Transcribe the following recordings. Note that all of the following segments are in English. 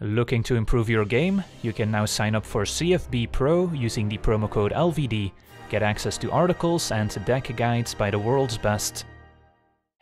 Looking to improve your game? You can now sign up for CFB Pro using the promo code LVD, get access to articles and deck guides by the world's best.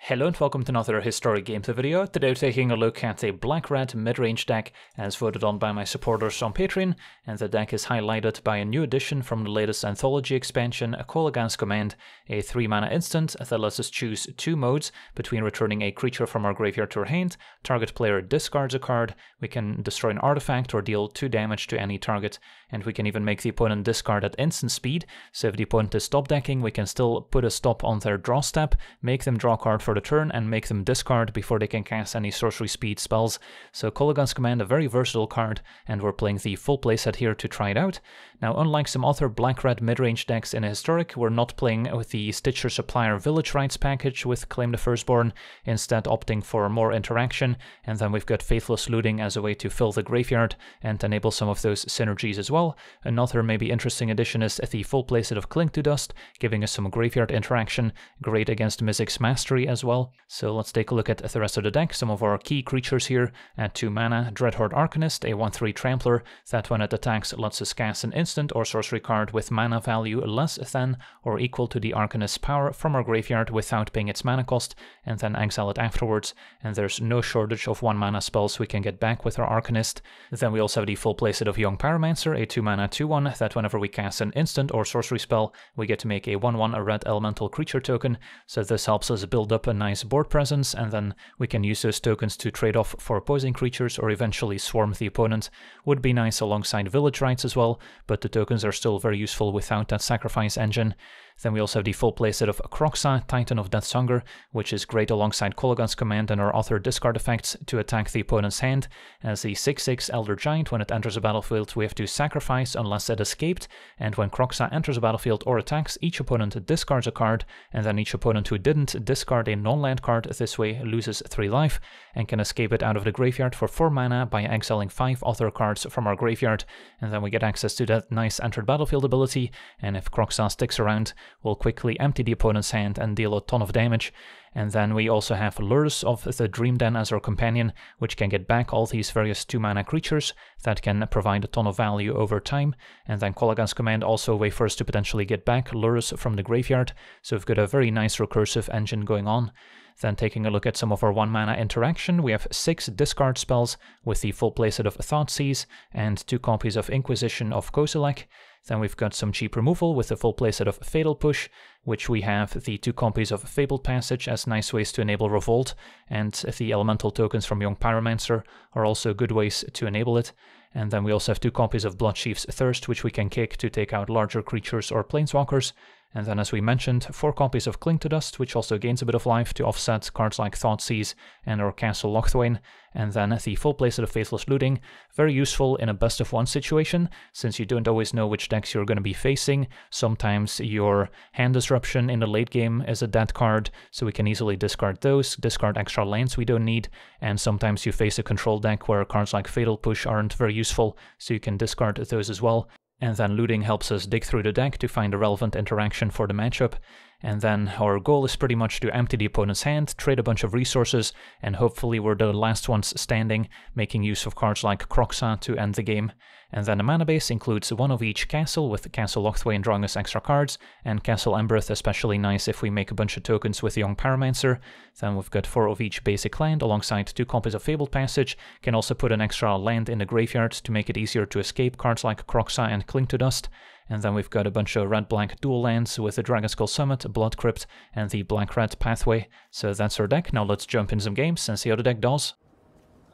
Hello and welcome to another Historic Games video. Today we're taking a look at a black-red mid-range deck as voted on by my supporters on Patreon, and the deck is highlighted by a new addition from the latest Anthology expansion, a Command, a 3-mana instant that lets us choose two modes between returning a creature from our graveyard to our hand, target player discards a card, we can destroy an artifact or deal 2 damage to any target, and we can even make the opponent discard at instant speed, so if the opponent is stop decking, we can still put a stop on their draw step, make them draw a card for for the turn and make them discard before they can cast any sorcery speed spells. So Kolaghan's Command, a very versatile card, and we're playing the full playset here to try it out. Now, unlike some other black-red mid-range decks in a Historic, we're not playing with the Stitcher Supplier Village Rites package with Claim the Firstborn, instead opting for more interaction, and then we've got Faithless Looting as a way to fill the graveyard and enable some of those synergies as well. Another maybe interesting addition is the full playset of Cling to Dust, giving us some graveyard interaction, great against Mizzix Mastery as well. So let's take a look at the rest of the deck. Some of our key creatures here at 2 mana, Dreadhorde Arcanist, a 1-3 Trampler that when it attacks lets us cast an instant or sorcery card with mana value less than or equal to the Arcanist's power from our graveyard without paying its mana cost, and then exile it afterwards. And there's no shortage of 1 mana spells we can get back with our Arcanist. Then we also have the full playset of Young Pyromancer, a 2 mana 2-1 that whenever we cast an instant or sorcery spell, we get to make a 1-1 a red elemental creature token, so this helps us build up a nice board presence, and then we can use those tokens to trade off for opposing creatures or eventually swarm the opponent. Would be nice alongside village rites as well, but the tokens are still very useful without that sacrifice engine. Then we also have the full playset of Kroxa, Titan of Death's Hunger, which is great alongside Kolaghan's Command and our other discard effects to attack the opponent's hand. As the 6-6 Elder Giant, when it enters a battlefield, we have to sacrifice unless it escaped, and when Kroxa enters a battlefield or attacks, each opponent discards a card, and then each opponent who didn't discard a non-land card this way loses 3 life, and can escape it out of the graveyard for 4 mana by exiling 5 other cards from our graveyard, and then we get access to that nice entered battlefield ability, and if Kroxa sticks around, will quickly empty the opponent's hand and deal a ton of damage. And then we also have Lurrus of the Dream Den as our companion, which can get back all these various 2 mana creatures that can provide a ton of value over time. And then Kolaghan's Command also way for us to potentially get back Lurrus from the graveyard. So we've got a very nice recursive engine going on. Then taking a look at some of our 1 mana interaction, we have 6 discard spells with the full playset of Thoughtseize and 2 copies of Inquisition of Kozilek. Then we've got some cheap removal with the full playset of Fatal Push, which we have the two copies of Fabled Passage as nice ways to enable Revolt, and the elemental tokens from Young Pyromancer are also good ways to enable it. And then we also have two copies of Bloodchief's Thirst, which we can kick to take out larger creatures or planeswalkers. And then, as we mentioned, four copies of Cling to Dust, which also gains a bit of life to offset cards like Thoughtseize and or Castle Locthwain. And then the full playset of Faithless Looting, very useful in a best of one situation, since you don't always know which decks you're going to be facing. Sometimes your hand disruption in the late game is a dead card, so we can easily discard those, discard extra lands we don't need. And sometimes you face a control deck where cards like Fatal Push aren't very useful, so you can discard those as well and then looting helps us dig through the deck to find a relevant interaction for the matchup, and then our goal is pretty much to empty the opponent's hand, trade a bunch of resources, and hopefully we're the last ones standing, making use of cards like Kroxa to end the game. And then the mana base includes one of each castle, with Castle Locthwain drawing us extra cards, and Castle Embereth especially nice if we make a bunch of tokens with Young Pyromancer. Then we've got four of each basic land alongside two copies of Fabled Passage, can also put an extra land in the graveyard to make it easier to escape cards like Kroxa and Cling to Dust. And then we've got a bunch of red-black dual lands with the Dragonskull Summit, Blood Crypt, and the black-red Pathway. So that's our deck. Now let's jump in some games and see how the deck does.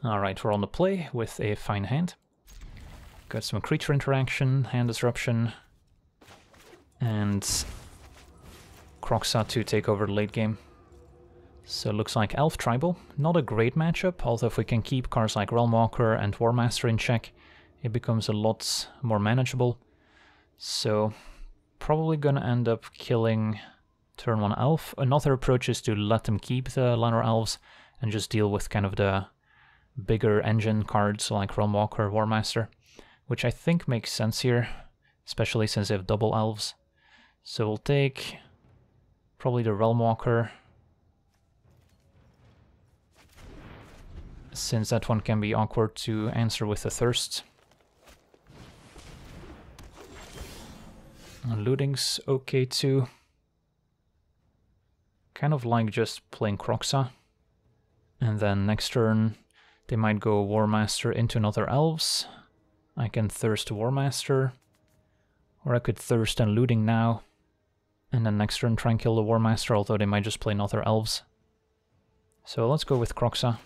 Alright, we're on the play with a fine hand. Got some creature interaction, hand disruption, and Kroxa to take over the late game. So it looks like Elf Tribal, not a great matchup, although if we can keep cards like Realmwalker and Warmaster in check, it becomes a lot more manageable. So probably gonna end up killing turn 1 Elf. Another approach is to let them keep the Llanowar Elves and just deal with kind of the bigger engine cards like Realmwalker, Warmaster which I think makes sense here, especially since they have double elves. So we'll take probably the Realmwalker, since that one can be awkward to answer with a thirst. looting's okay too. Kind of like just playing Kroxa. And then next turn they might go Warmaster into another Elves. I can Thirst Warmaster. Or I could Thirst and Looting now. And then next turn try and kill the Warmaster, although they might just play another Elves. So let's go with Kroxa.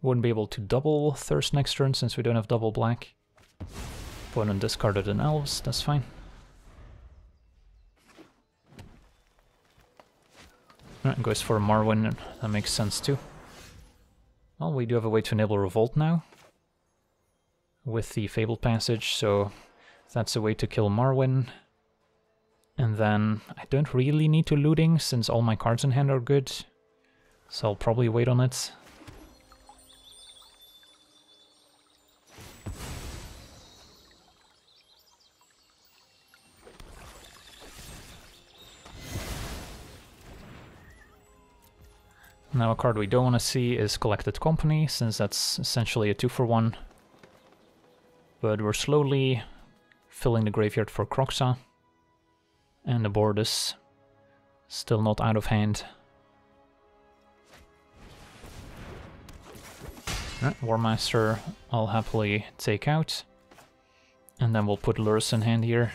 Wouldn't be able to double Thirst next turn since we don't have double black. Opponent discarded an Elves, that's fine. Right, goes for Marwyn, that makes sense too. Well, we do have a way to enable Revolt now. With the Fabled Passage, so that's a way to kill Marwyn. And then I don't really need to looting since all my cards in hand are good. So I'll probably wait on it. Now a card we don't want to see is Collected Company, since that's essentially a two for one. But we're slowly filling the graveyard for Kroxa. And the board is still not out of hand. Right, Warmaster I'll happily take out. And then we'll put Lurrus in hand here.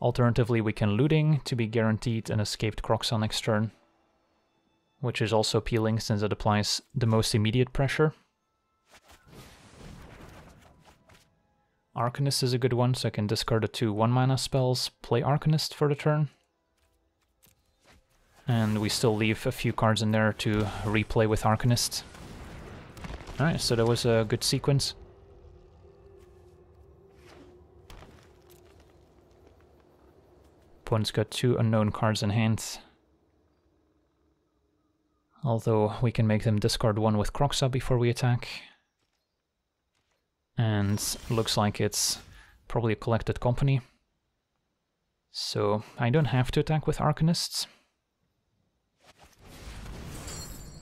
Alternatively, we can looting to be guaranteed an escaped Kroxa next turn, which is also appealing since it applies the most immediate pressure. Arcanist is a good one, so I can discard the two 1 mana spells, play Arcanist for the turn. And we still leave a few cards in there to replay with Arcanist. Alright, so that was a good sequence. Opponent's got two unknown cards in hand. Although we can make them discard one with Kroxa before we attack. And looks like it's probably a collected company. So I don't have to attack with Arcanists.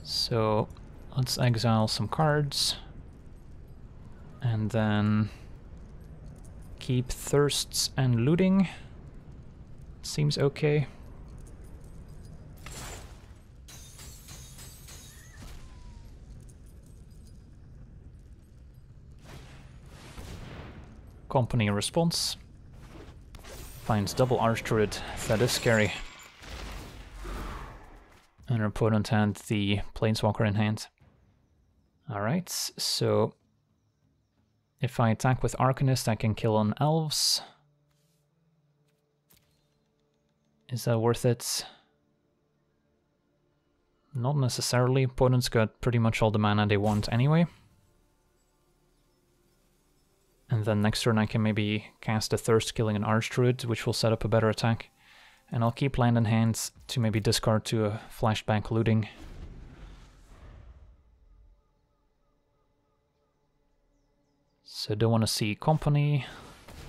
So let's exile some cards. And then keep Thirsts and Looting. Seems okay. Company response. Finds double Archdruid. That is scary. And our opponent had the Planeswalker in hand. Alright, so if I attack with Arcanist, I can kill on Elves. Is that worth it? Not necessarily. Opponents got pretty much all the mana they want anyway. And then next turn I can maybe cast a Thirst killing an Archdruid, which will set up a better attack. And I'll keep land in hand to maybe discard to a flashback looting. So don't want to see Company.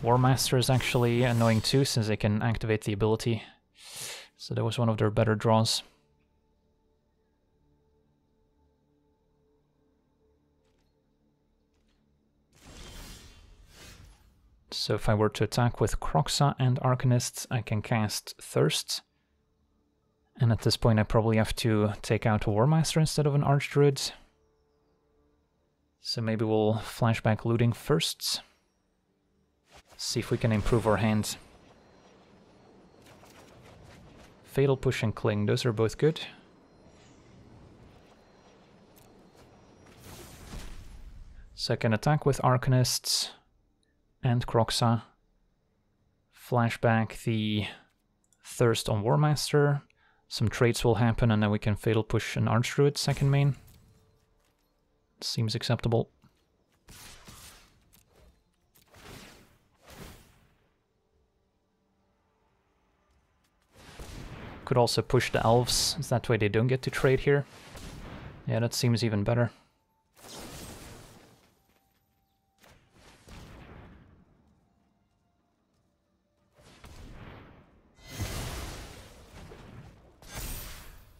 Warmaster is actually annoying too, since they can activate the ability. So that was one of their better draws. So if I were to attack with Kroxa and Arcanists, I can cast Thirst. And at this point I probably have to take out a Warmaster instead of an Archdruid. So maybe we'll flashback looting first. See if we can improve our hand. Fatal Push and Cling, those are both good. Second attack with Arcanists and Kroxa. Flashback the Thirst on Warmaster. Some traits will happen and then we can Fatal Push an Archdruid second main. Seems acceptable. Could also push the elves, that way they don't get to trade here. Yeah, that seems even better.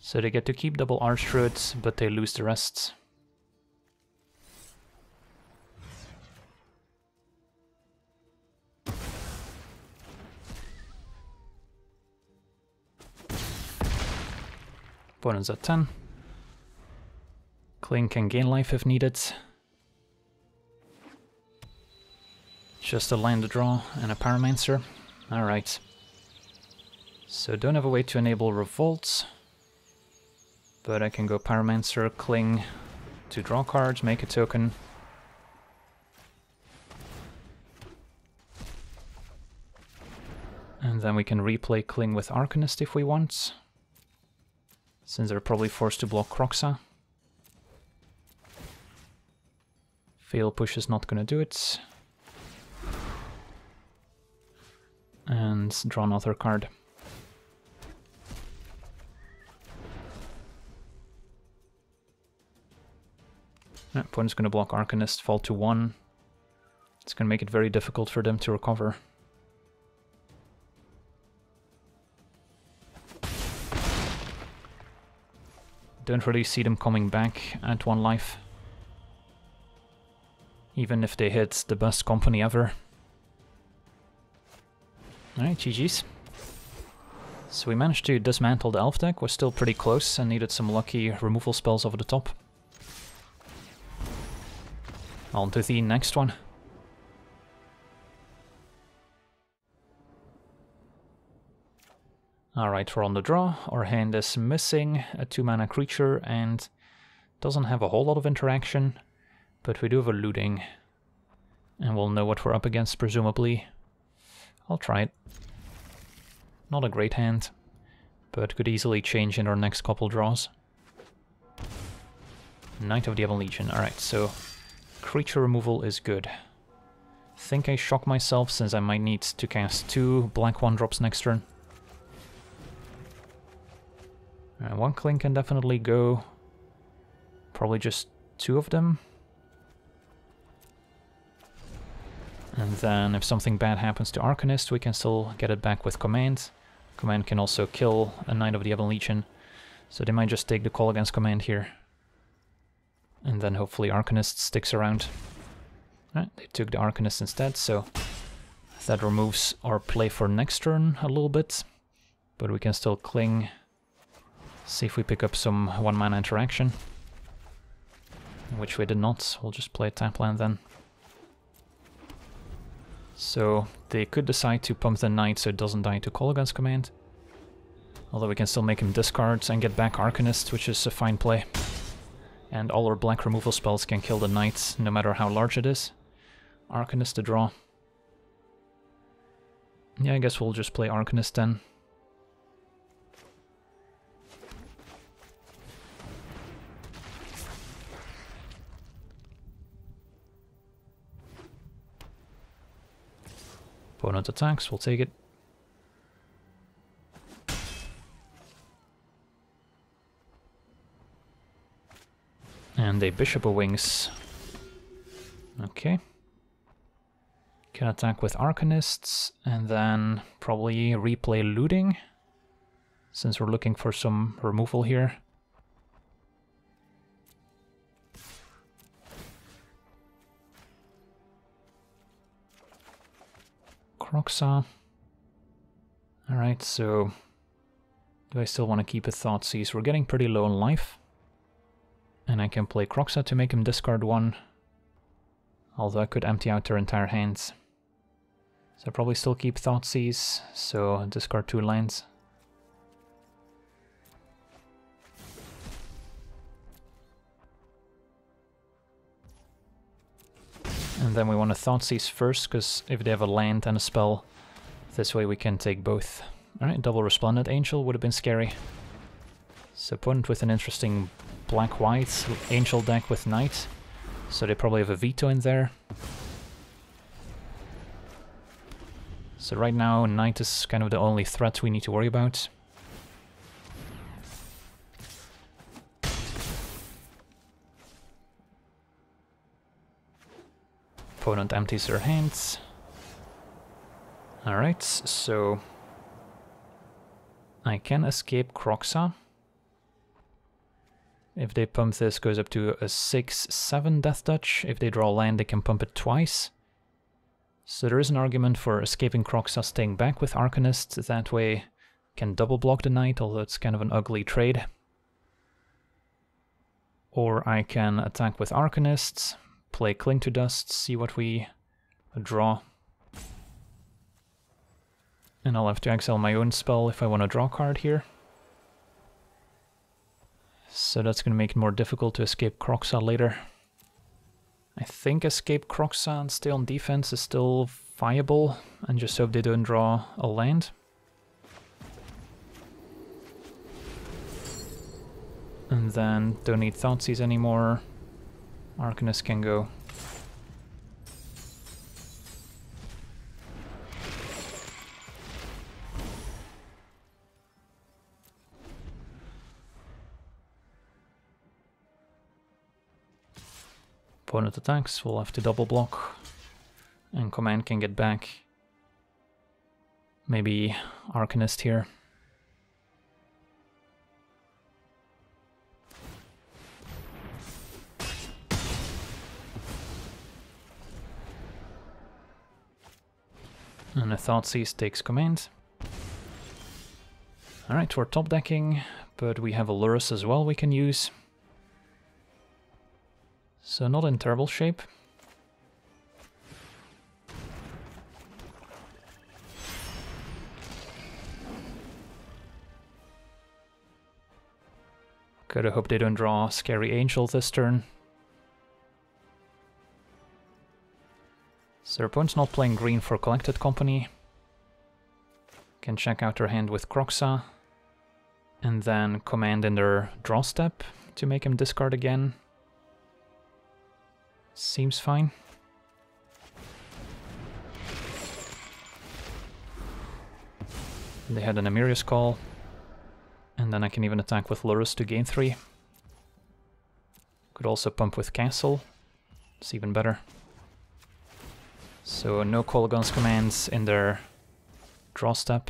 So they get to keep double Archdruids, but they lose the rest. Opponent's at 10. Cling can gain life if needed. Just a land to draw and a Pyromancer. Alright. So don't have a way to enable revolts. But I can go Pyromancer, Cling to draw cards, make a token. And then we can replay Cling with Arcanist if we want. Since they're probably forced to block Kroxa. Fatal push is not gonna do it. And draw another card. opponent's going to block Arcanist, fall to 1. It's to make it very difficult for them to recover. Don't really see them coming back at 1 life. Even if they hit the best company ever. Alright, GG's. So we managed to dismantle the elf deck, was still pretty close and needed some lucky removal spells over the top. On to the next one. Alright, we're on the draw. Our hand is missing a 2 mana creature and doesn't have a whole lot of interaction, but we do have a looting. And we'll know what we're up against, presumably. I'll try it. Not a great hand, but could easily change in our next couple draws. Knight of the Ebon Legion. Alright, so creature removal is good. Think I shock myself since I might need to cast two black one drops next turn. Uh, one Cling can definitely go. Probably just two of them. And then if something bad happens to Arcanist, we can still get it back with Command. Command can also kill a Knight of the Ebon Legion. So they might just take the Kolaghan's Command here. And then hopefully Arcanist sticks around. Right, they took the Arcanist instead, so that removes our play for next turn a little bit. But we can still cling. See if we pick up some one mana interaction. Which we did not. We'll just play tap land then. So they could decide to pump the knight so it doesn't die to Kolaghan's command. Although we can still make him discard and get back Arcanist, which is a fine play. And all our black removal spells can kill the knight, no matter how large it is. Arcanist to draw. Yeah, I guess we'll just play Arcanist then. Opponent attacks, we'll take it. And a Bishop of Wings. Okay. Can attack with Arcanists, and then probably replay Looting, since we're looking for some removal here. Kroxa. Alright, so... Do I still want to keep a Thought Thoughtseize? We're getting pretty low on life. And I can play Kroxa to make him discard one. Although I could empty out their entire hands. So I probably still keep Thought Thoughtseize, so discard two lands. And then we want to Thoughtseize first, because if they have a land and a spell, this way we can take both. Alright, double Resplendent Angel would have been scary. So opponent with an interesting black-white angel deck with knight. So they probably have a veto in there. So right now knight is kind of the only threat we need to worry about. Opponent empties their hands. Alright, so I can escape Kroxa. If they pump this, goes up to a 6-7 Death Touch. If they draw land, they can pump it twice. So there is an argument for escaping Kroxa, staying back with Arcanist. That way can double block the knight, although it's kind of an ugly trade. Or I can attack with Arcanists, play Cling to Dust, see what we draw. And I'll have to exile my own spell if I want to draw a card here. So that's going to make it more difficult to escape Kroxa later. I think escape Kroxa and stay on defense is still viable, and just hope they don't draw a land. And then don't need Thoughtseize anymore. Arcanist can go. Opponent attacks, we'll have to double block. And command can get back. Maybe Arcanist here. And a Thought Thoughtseize takes command. Alright, we're top decking, but we have a Lurrus as well we can use. So not in terrible shape. Gotta hope they don't draw Scary Angel this turn. So their opponent's not playing green for Collected Company. Can check out their hand with Kroxa. And then command in their draw step to make him discard again. Seems fine. They had an Emeria's Call. And then I can even attack with Lurrus to gain 3. Could also pump with Castle. It's even better. So no Kolaghan's commands in their draw step.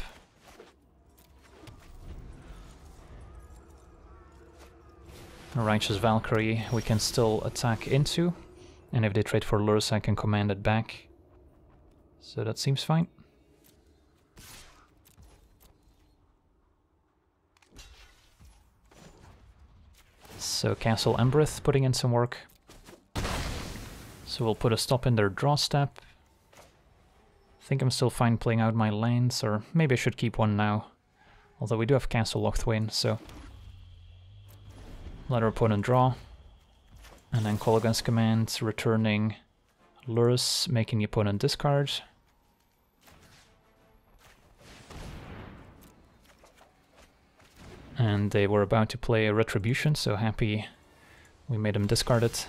Righteous Valkyrie we can still attack into. And if they trade for Lurrus I can command it back. So that seems fine. So Castle Embereth putting in some work. So we'll put a stop in their draw step think I'm still fine playing out my lands, or maybe I should keep one now. Although we do have Castle Locthwain, so... Let our opponent draw. And then Kolaghan's command, returning Lurrus, making the opponent discard. And they were about to play a Retribution, so happy we made them discard it.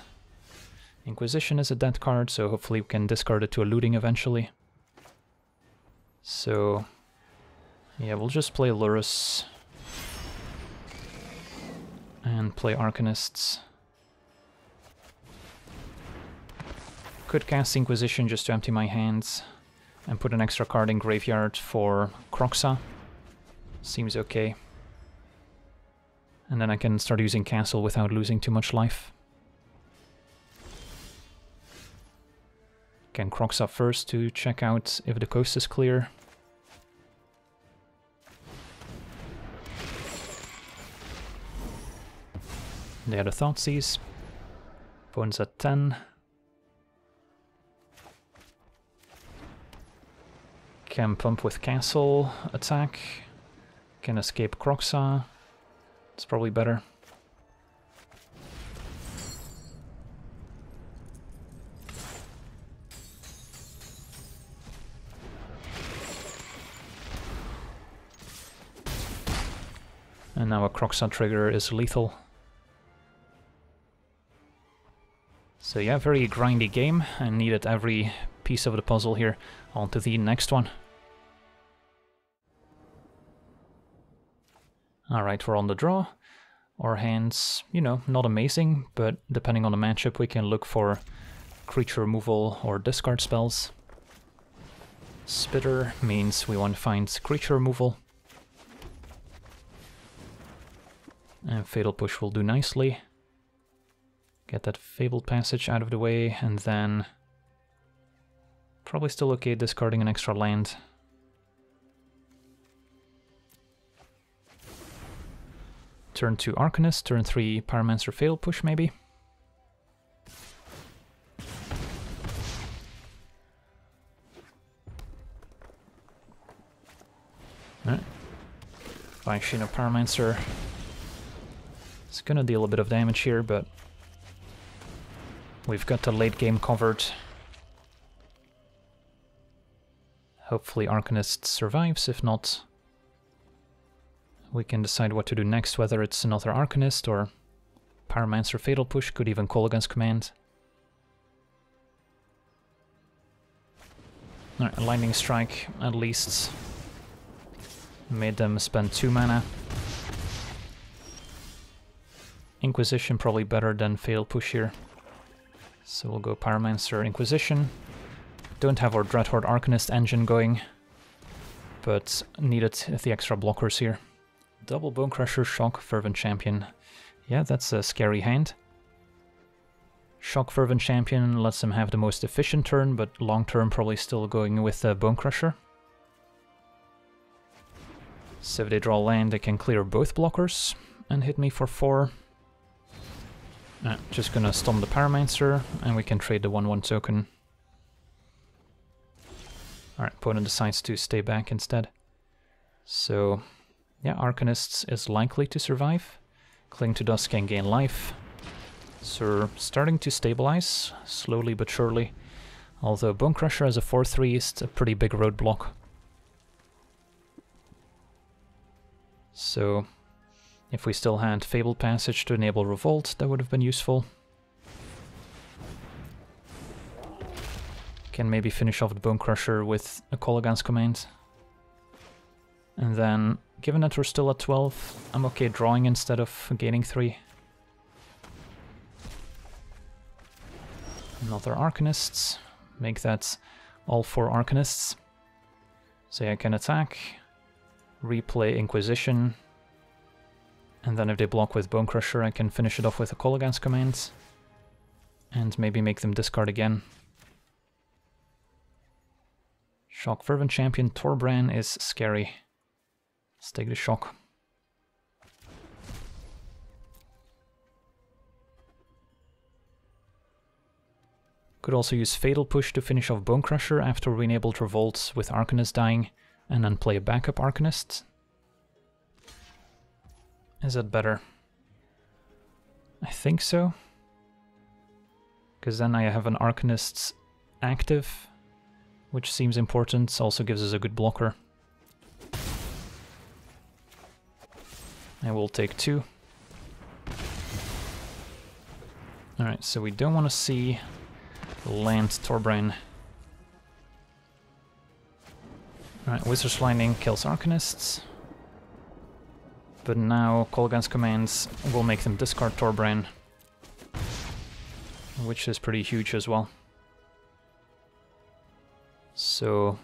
Inquisition is a dead card, so hopefully we can discard it to a looting eventually. So, yeah, we'll just play Lurrus and play Arcanists. Could cast Inquisition just to empty my hands and put an extra card in graveyard for Kroxa. Seems okay. And then I can start using Castle without losing too much life. Can Kroxa first to check out if the coast is clear. They had a Thoughtseize. Opponent's at 10. Can pump with Castle, attack. Can escape Kroxa. It's probably better. And now a Kroxa trigger is lethal. So yeah, very grindy game. I needed every piece of the puzzle here. On to the next one. Alright, we're on the draw. Our hands, you know, not amazing, but depending on the matchup we can look for creature removal or discard spells. Spitter means we want to find creature removal. And Fatal Push will do nicely. Get that Fabled Passage out of the way, and then... Probably still okay discarding an extra land. Turn 2 Arcanist, turn 3 Pyromancer Fatal Push maybe? Right. Shino Pyromancer. Gonna deal a bit of damage here, but we've got the late game covered. Hopefully Arcanist survives, if not, we can decide what to do next, whether it's another Arcanist or Pyromancer Fatal Push, could even Kolaghan's Command. Alright, Lightning Strike at least made them spend 2 mana. Inquisition probably better than Fatal Push here. So we'll go Pyromancer Inquisition. Don't have our Dreadhorde Arcanist engine going, but needed the extra blockers here. Double Bonecrusher, Shock, Fervent Champion. Yeah, that's a scary hand. Shock Fervent Champion lets them have the most efficient turn, but long term probably still going with uh, Bonecrusher. So if they draw land, they can clear both blockers and hit me for 4. Uh, just gonna stun the Pyromancer, and we can trade the 1-1 token. Alright, opponent decides to stay back instead. So yeah, Arcanists is likely to survive. Cling to Dust can gain life. So starting to stabilize, slowly but surely. Although Bonecrusher as a 4-3 is a pretty big roadblock. So if we still had Fabled Passage to enable Revolt, that would have been useful. Can maybe finish off the Bonecrusher with a Kolaghan's Command. And then Given that we're still at 12, I'm okay drawing instead of gaining 3. Another Arcanists. Make that all four Arcanists. Say I can attack, replay Inquisition, and then if they block with Bonecrusher I can finish it off with a Kolaghan's command, and maybe make them discard again. Shock Fervent Champion Torbran is scary. Let's take the shock. Could also use Fatal Push to finish off Bonecrusher after we enabled Revolt with Arcanist dying, and then play a backup Arcanist. Is that better? I think so. Because then I have an Arcanist active, which seems important, also gives us a good blocker. I will take two. Alright, so we don't want to see land Torbran. Alright, Wizard's Lightning kills Arcanists. But now Kolaghan's commands will make them discard Torbran. Which is pretty huge as well. So,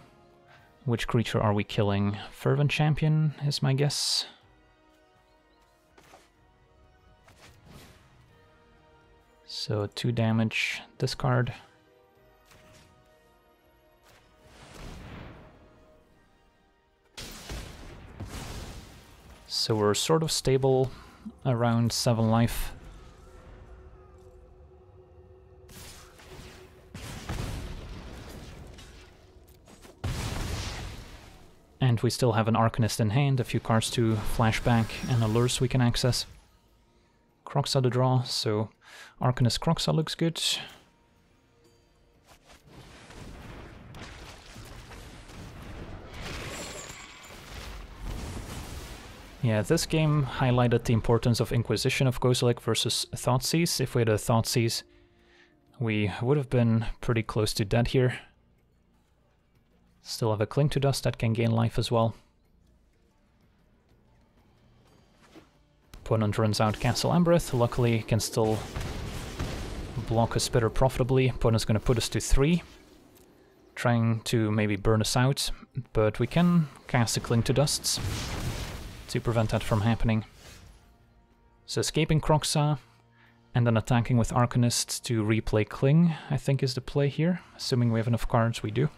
which creature are we killing? Fervent Champion is my guess. So two damage, discard. So we're sort of stable around 7 life. And we still have an Arcanist in hand, a few cards to flashback, and a Lurrus we can access. Kroxa the draw, so Arcanist Kroxa looks good. Yeah, this game highlighted the importance of Inquisition of Kozilek versus Thoughtseize. If we had a Thoughtseize, we would have been pretty close to dead here. Still have a Cling to Dust that can gain life as well. Opponent runs out Castle Embereth, luckily can still block a spitter profitably. Opponent's gonna put us to 3, trying to maybe burn us out, but we can cast a Cling to Dusts to prevent that from happening. So escaping Kroxa, And then attacking with Arcanist to replay Cling, I think is the play here. Assuming we have enough cards, we do.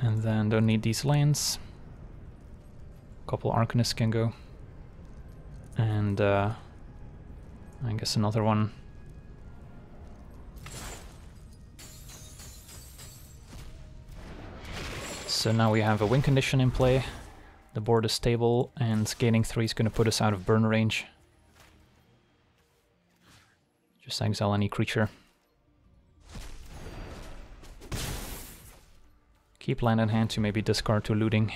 And then don't need these lands. A couple Arcanists can go. And uh, I guess another one. So now we have a win condition in play. The board is stable and gaining 3 is going to put us out of burn range. Just exile any creature. Keep land in hand to maybe discard to looting.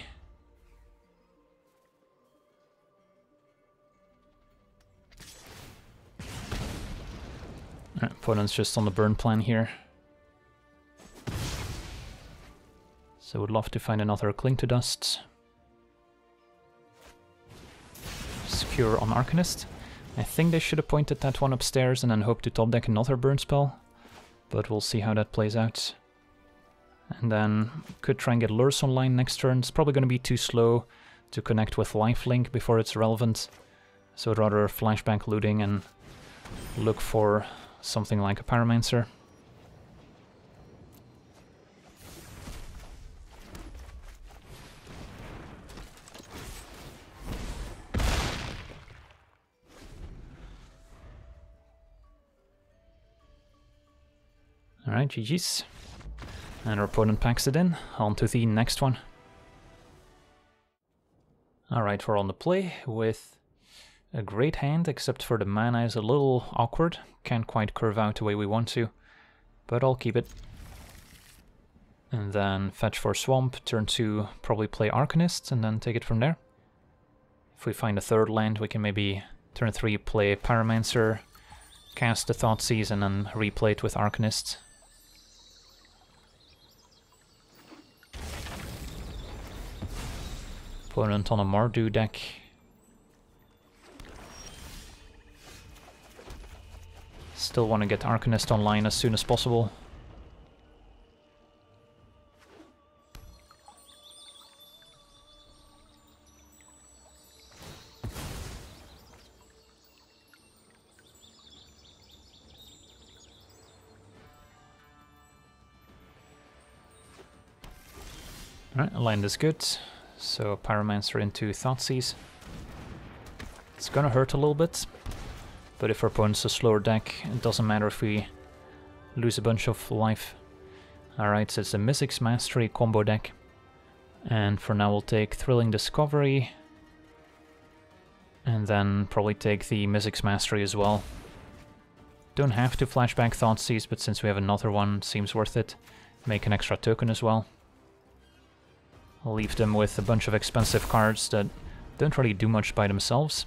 Right, opponent's just on the burn plan here. So would love to find another Cling to Dust. Secure on Arcanist. I think they should have pointed that one upstairs and then hope to top deck another burn spell. But we'll see how that plays out. And then could try and get Lurrus online next turn. It's probably going to be too slow to connect with Lifelink before it's relevant. So I'd rather flashback looting and look for something like a Pyromancer. Alright, GG's. And our opponent packs it in. On to the next one. Alright, we're on the play with a great hand, except for the mana is a little awkward. Can't quite curve out the way we want to, but I'll keep it. And then fetch for Swamp, turn 2 probably play Arcanist, and then take it from there. If we find a third land, we can maybe turn 3 play Pyromancer, cast the Thoughtseize, and then replay it with Arcanist. Opponent on a Mardu deck. Still want to get Arcanist online as soon as possible. Alright, land is good. So Pyromancer into Thoughtseize. It's gonna hurt a little bit, but if our opponent's a slower deck, it doesn't matter if we lose a bunch of life. Alright, so it's a Mizzix Mastery combo deck. And for now we'll take Thrilling Discovery. And then probably take the Mizzix Mastery as well. Don't have to flashback Thoughtseize, but since we have another one, seems worth it. Make an extra token as well. Leave them with a bunch of expensive cards that don't really do much by themselves.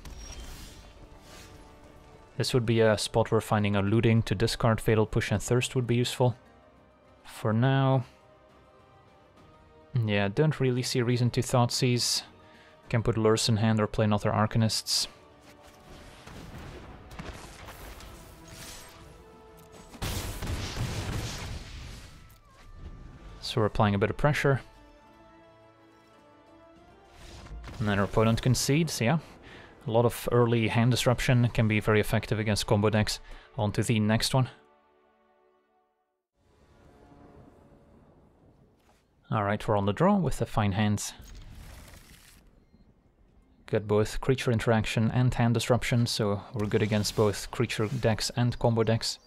This would be a spot where finding a looting to discard Fatal Push and Thirst would be useful. For now... Yeah, don't really see reason to Thoughtseize. Can put Lurrus in hand or play another Arcanists. So we're applying a bit of pressure. And then our opponent concedes, yeah. A lot of early hand disruption can be very effective against combo decks. On to the next one. Alright, we're on the draw with the fine hands. Got both creature interaction and hand disruption, so we're good against both creature decks and combo decks.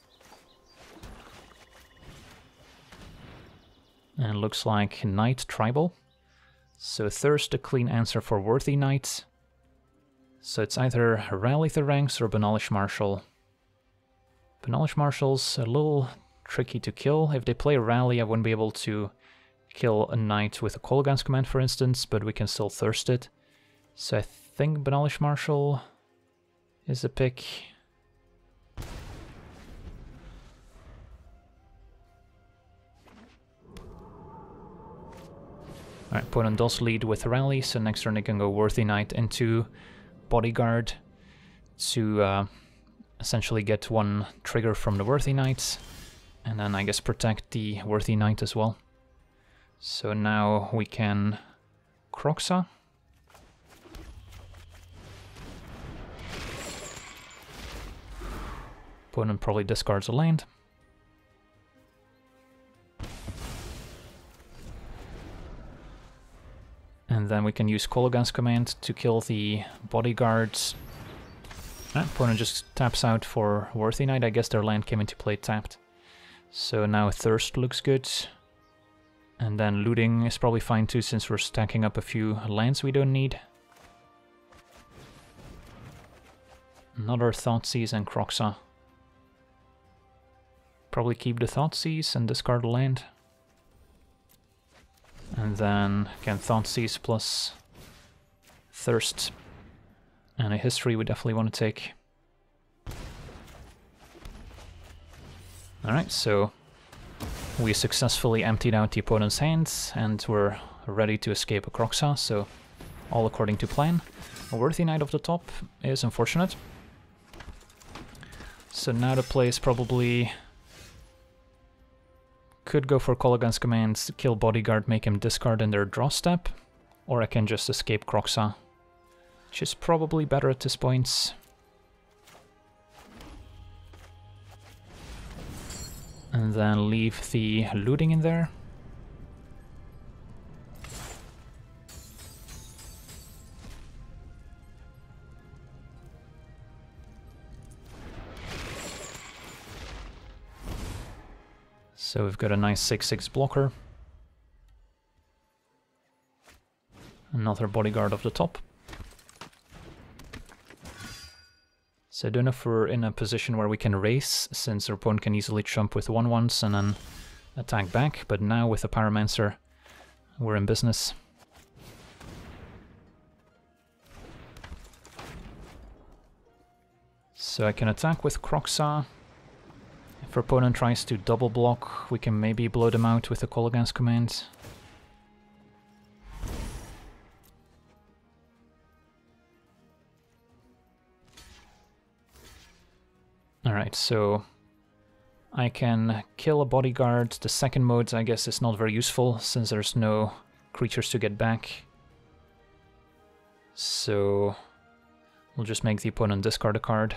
And looks like Knight Tribal. So Thirst, a clean answer for Worthy Knights. So it's either Rally the Ranks or Benalish Marshal. Benalish Marshal's a little tricky to kill. If they play Rally, I wouldn't be able to kill a Knight with a Kolaghan's command, for instance, but we can still Thirst it. So I think Benalish Marshal is a pick. Alright, opponent does lead with Rally, so next turn they can go Worthy Knight into Bodyguard to uh, essentially get one trigger from the Worthy Knight, and then I guess protect the Worthy Knight as well. So now we can Kroxa. Opponent probably discards a land. Then we can use Kolaghan's command to kill the bodyguards. Ah, opponent just taps out for Worthy Knight. I guess their land came into play tapped. So now Thirst looks good. And then looting is probably fine too, since we're stacking up a few lands we don't need. Another Thoughtseize and Kroxa. Probably keep the Thoughtseize and discard the land. And then again Thoughtseize plus Thirst. And a history we definitely want to take. Alright, so we successfully emptied out the opponent's hands and we're ready to escape a Kroxa, so all according to plan. A Worthy Knight off the top is unfortunate. So now the play is probably could go for Kolaghan's commands, kill Bodyguard, make him discard in their draw step, or I can just escape Kroxa, which is probably better at this point. And then leave the looting in there. So we've got a nice 6-6 blocker. Another bodyguard off the top. So I don't know if we're in a position where we can race, since our opponent can easily jump with 1-1s and then attack back, but now with the Pyromancer we're in business. So I can attack with Kroxa, if our opponent tries to double block, we can maybe blow them out with the Kolaghan's command. Alright, so I can kill a bodyguard. The second mode, I guess, is not very useful since there's no creatures to get back. So we'll just make the opponent discard a card.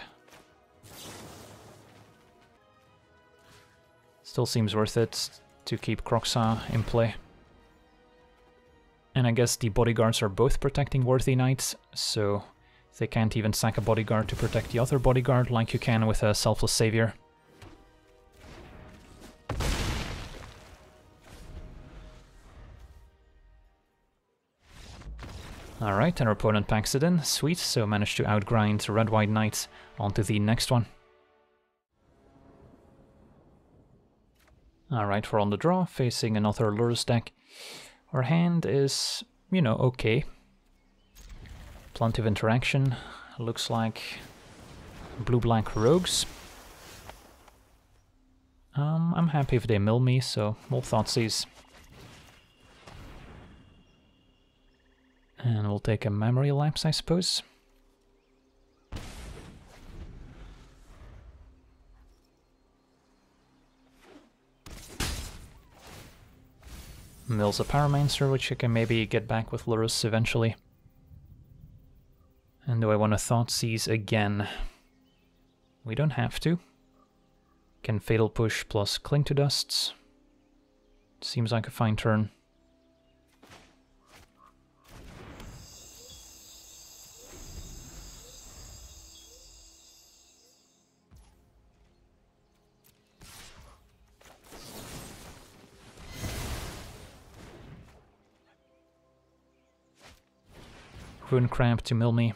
Still seems worth it to keep Kroxa in play. And I guess the bodyguards are both protecting worthy knights, so they can't even sack a bodyguard to protect the other bodyguard like you can with a selfless savior. Alright, and our opponent packs it in. Sweet, so managed to outgrind Red White Knight onto the next one. Alright, we're on the draw, facing another Lurrus deck. Our hand is, you know, okay. Plenty of interaction. Looks like blue-black rogues. Um, I'm happy if they mill me, so we'll Thoughtseize. And we'll take a memory lapse, I suppose. Mills a Pyromancer, which I can maybe get back with Lurrus eventually. And do I want to Thoughtseize again? We don't have to. Can Fatal Push plus Cling to Dusts. Seems like a fine turn. Ruin Crab to mill me.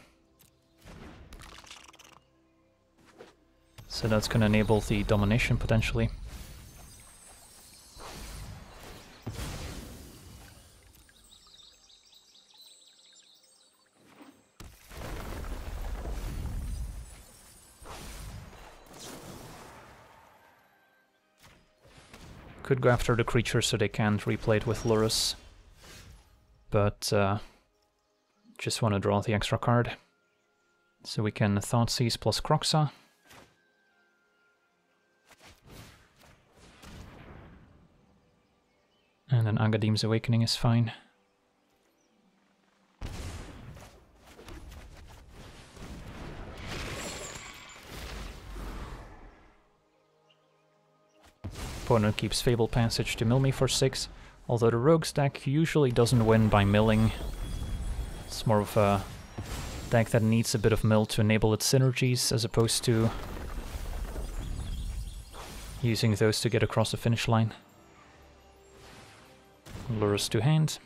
So that's going to enable the domination potentially. Could go after the creature so they can't replay it with Lurrus. But uh, just want to draw the extra card. So we can Thoughtseize plus Kroxa. And then Agadeem's Awakening is fine. Opponent keeps Fabled Passage to mill me for 6, although the Rogue's deck usually doesn't win by milling. It's more of a tank that needs a bit of mill to enable its synergies, as opposed to using those to get across the finish line. Lurrus to hand.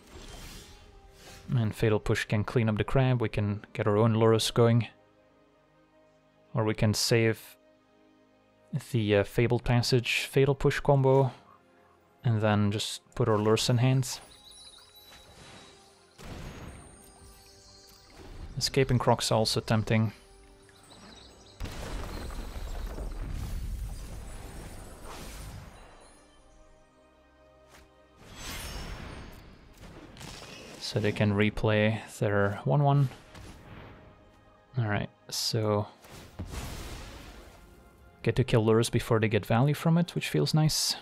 And Fatal Push can clean up the crab, we can get our own Lurrus going. Or we can save the uh, Fabled Passage Fatal Push combo and then just put our Lurrus in hands. Escaping Kroxa's also tempting. So they can replay their 1-1. Alright, so... Get to kill Lurrus before they get value from it, which feels nice.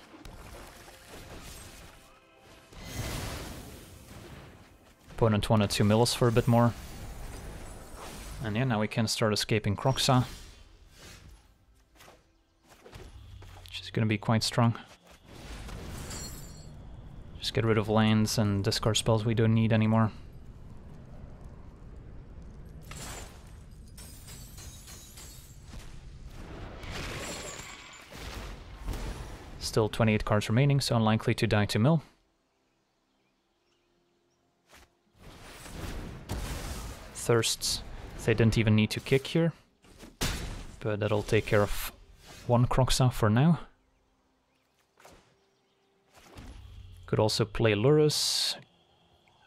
Opponent wanted to mill for a bit more. And yeah, now we can start escaping Kroxa. Which is gonna be quite strong. Just get rid of lands and discard spells we don't need anymore. Still 28 cards remaining, so unlikely to die to mill. Thirsts. They didn't even need to kick here. But that'll take care of one Kroxa for now. Could also play Lurrus,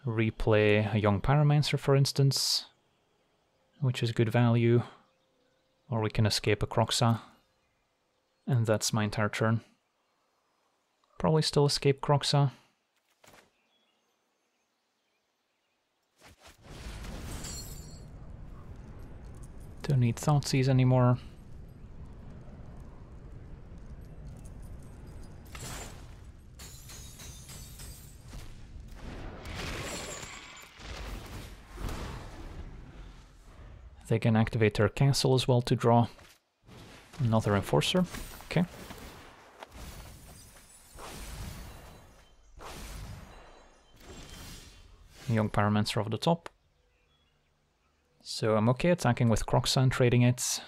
replay a Young Pyromancer for instance, which is good value. Or we can escape a Kroxa. And that's my entire turn. Probably still escape Kroxa. Don't need Thoughtseize anymore. They can activate their castle as well to draw another enforcer. Okay. Young Pyromancer off the top. So I'm okay attacking with Kroxa and trading it.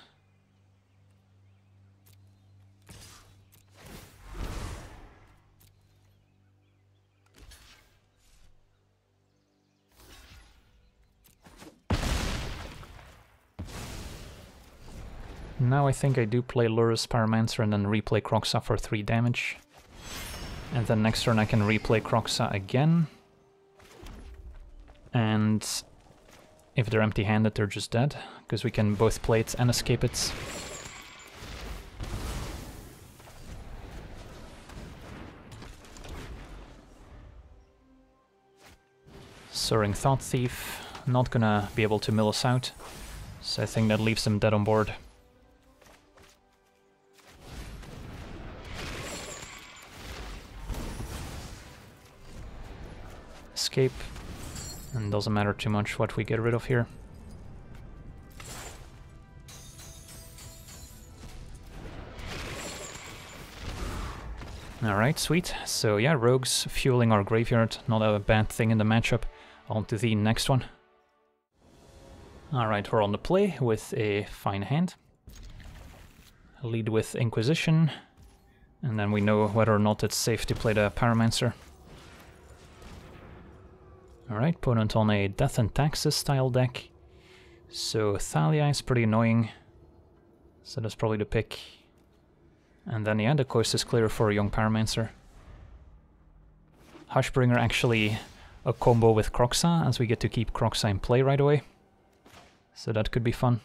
Now I think I do play Lurrus Pyromancer and then replay Kroxa for 3 damage. And then next turn I can replay Kroxa again. And if they're empty-handed, they're just dead, because we can both play it and escape it. Soaring Thought Thief, not gonna be able to mill us out, so I think that leaves them dead on board. Escape, and doesn't matter too much what we get rid of here. Alright, sweet. So yeah, rogues fueling our graveyard, not a bad thing in the matchup. On to the next one. Alright, we're on the play with a fine hand. Lead with Inquisition, and then we know whether or not it's safe to play the Pyromancer. Alright, opponent on a Death and Taxes style deck. So Thalia is pretty annoying. So that's probably the pick. And then yeah, the coast is clear for a Young Pyromancer. Hushbringer actually a combo with Kroxa, as we get to keep Kroxa in play right away. So that could be fun.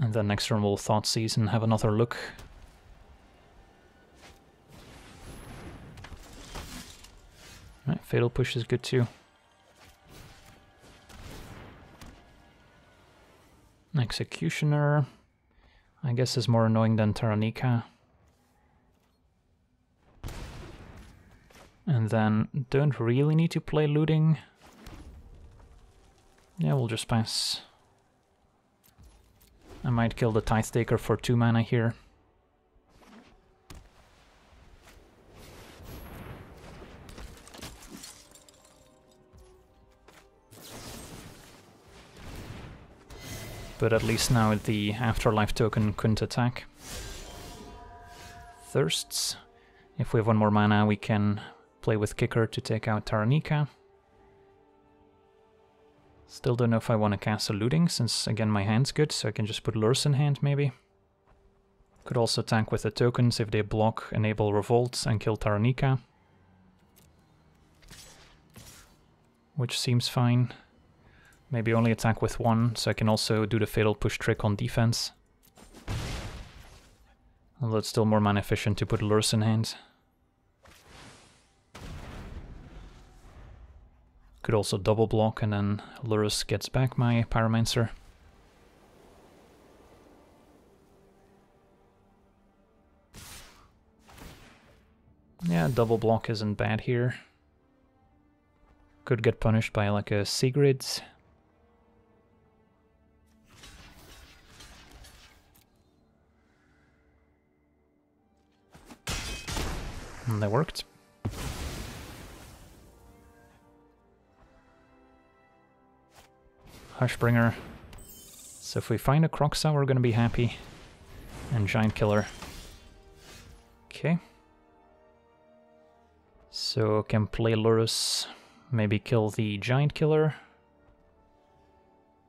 And then next turn we'll Thoughtseize and have another look Fatal Push is good too. Executioner, I guess is more annoying than Taranika. And then don't really need to play looting. Yeah, we'll just pass. I might kill the Tithe Taker for 2 mana here. But at least now the Afterlife token couldn't attack. Thirsts. If we have one more mana we can play with Kicker to take out Taranika. Still don't know if I want to cast a looting, since again my hand's good, so I can just put Lurrus in hand maybe. Could also tank with the tokens if they block, enable revolts, and kill Taranika. Which seems fine. Maybe only attack with one, so I can also do the Fatal Push trick on defense. Although it's still more mana efficient to put Lurrus in hand. Could also double block and then Lurrus gets back my Pyromancer. Yeah, double block isn't bad here. Could get punished by like a Sigrid. And that worked. Hushbringer. So if we find a Kroxa, we're gonna be happy. And Giant Killer. Okay. So can play Lurrus, maybe kill the Giant Killer.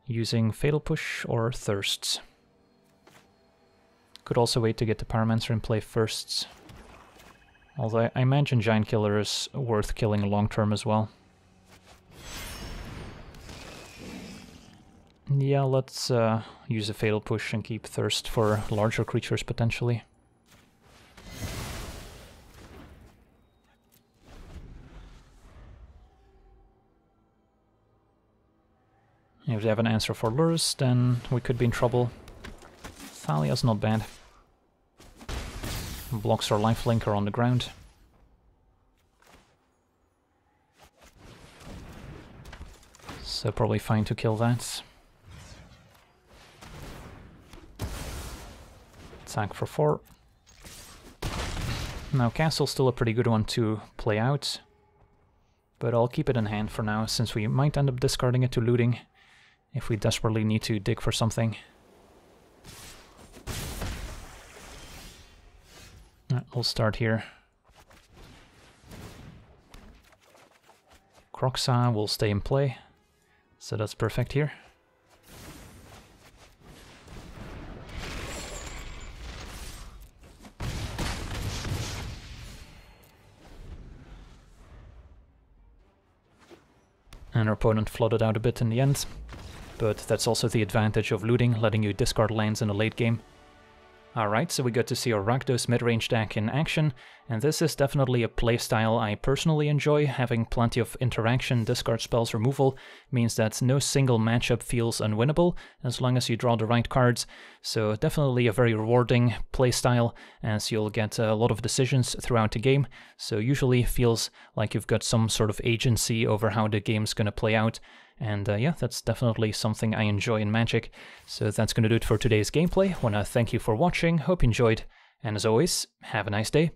Using Fatal Push or Thirsts. Could also wait to get the Pyromancer and play Thirsts. Although I imagine Giant Killer is worth killing long term as well. Yeah, let's uh, use a Fatal Push and keep Thirst for larger creatures potentially. If they have an answer for Lurrus, then we could be in trouble. Thalia's not bad. Blocks our are on the ground. So probably fine to kill that. Attack for 4. Now Castle's still a pretty good one to play out, but I'll keep it in hand for now since we might end up discarding it to looting if we desperately need to dig for something. We'll start here. Kroxa will stay in play, so that's perfect here. and our opponent flooded out a bit in the end. But that's also the advantage of looting, letting you discard lands in the late game. Alright, so we got to see our Rakdos midrange deck in action, and this is definitely a playstyle I personally enjoy. Having plenty of interaction, discard spells removal means that no single matchup feels unwinnable as long as you draw the right cards. So definitely a very rewarding playstyle as you'll get a lot of decisions throughout the game. So usually feels like you've got some sort of agency over how the game's gonna play out. And uh, yeah, that's definitely something I enjoy in Magic. So that's going to do it for today's gameplay. Want to thank you for watching, hope you enjoyed, and as always, have a nice day.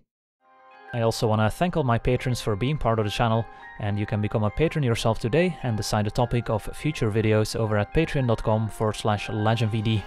I also want to thank all my patrons for being part of the channel, and you can become a patron yourself today and decide the topic of future videos over at patreon.com forward slash legenvd.